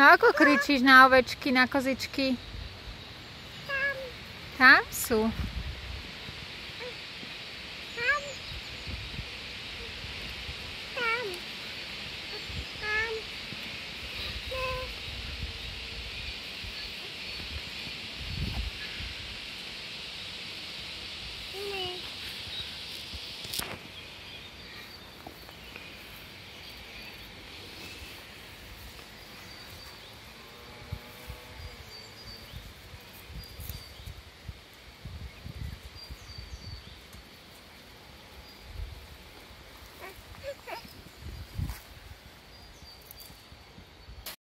No ako kričíš na ovečky, na kozičky? Tam. Tam sú.